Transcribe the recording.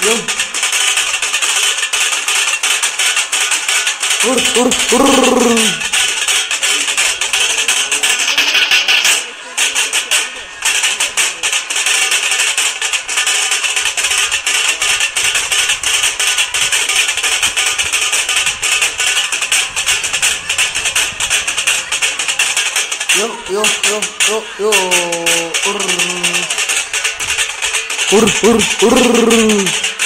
Yo. Ur, ur, ur. Yo, yo, yo, yo, yo. Ur. Vur vur vur.